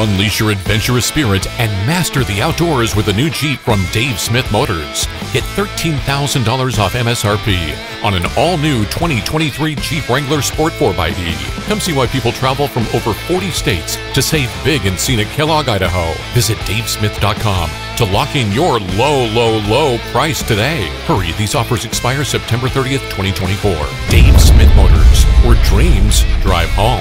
Unleash your adventurous spirit and master the outdoors with a new Jeep from Dave Smith Motors. Get $13,000 off MSRP on an all new 2023 Jeep Wrangler Sport 4xE. Come see why people travel from over 40 states to save big in scenic Kellogg, Idaho. Visit davesmith.com to lock in your low, low, low price today. Hurry, these offers expire September 30th, 2024. Dave Smith Motors, where dreams drive home.